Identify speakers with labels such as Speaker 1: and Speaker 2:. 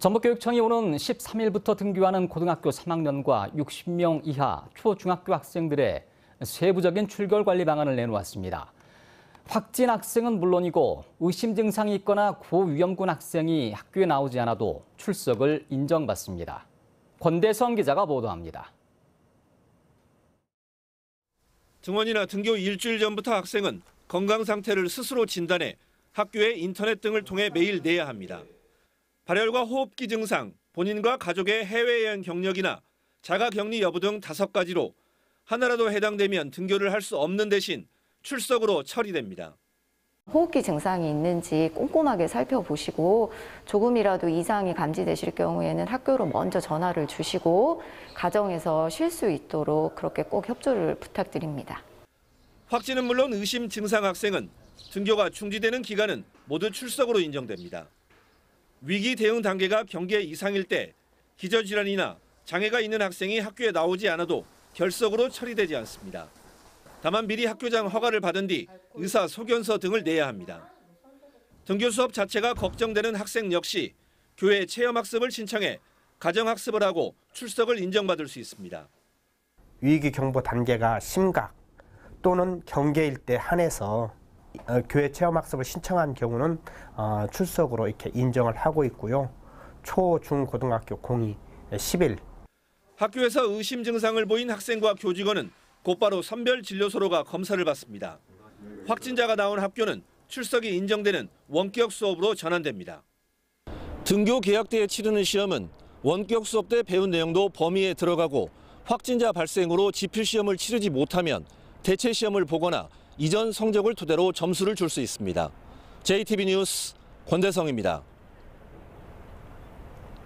Speaker 1: 전북교육청이 오는 13일부터 등교하는 고등학교 3학년과 60명 이하 초중학교 학생들의 세부적인 출결 관리 방안을 내놓았습니다. 확진 학생은 물론이고 의심 증상이 있거나 고위험군 학생이 학교에 나오지 않아도 출석을 인정받습니다. 권대성 기자가 보도합니다.
Speaker 2: 등원이나 등교 일주일 전부터 학생은 건강 상태를 스스로 진단해 학교에 인터넷 등을 통해 매일 내야 합니다. 발열과 호흡기 증상, 본인과 가족의 해외여행 경력이나 자가격리 여부 등 다섯 가지로 하나라도 해당되면 등교를 할 수 없는 대신 출석으로 처리됩니다.
Speaker 3: 호흡기 증상이 있는지 꼼꼼하게 살펴보시고 조금이라도 이상이 감지되실 경우에는 학교로 먼저 전화를 주시고 가정에서 쉴 수 있도록 그렇게 꼭 협조를 부탁드립니다.
Speaker 2: 확진은 물론 의심 증상 학생은 등교가 중지되는 기간은 모두 출석으로 인정됩니다. 위기 대응 단계가 경계 이상일 때 기저질환이나 장애가 있는 학생이 학교에 나오지 않아도 결석으로 처리되지 않습니다. 다만 미리 학교장 허가를 받은 뒤 의사 소견서 등을 내야 합니다. 등교 수업 자체가 걱정되는 학생 역시 교회 체험학습을 신청해 가정학습을 하고 출석을 인정받을 수 있습니다.
Speaker 4: 위기 경보 단계가 심각 또는 경계일 때 한해서 어, 교회 체험학습을 신청한 경우는 어, 출석으로 이렇게 인정을 하고 있고요. 초, 중, 고등학교 공이 10일
Speaker 2: 학교에서 의심 증상을 보인 학생과 교직원은 곧바로 선별 진료소로가 검사를 받습니다. 확진자가 나온 학교는 출석이 인정되는 원격 수업으로 전환됩니다. 등교 계약 때에 치르는 시험은 원격 수업 때 배운 내용도 범위에 들어가고 확진자 발생으로 지필 시험을 치르지 못하면 대체 시험을 보거나 이전 성적을 토대로 점수를 줄 수 있습니다. JTB 뉴스 권대성입니다.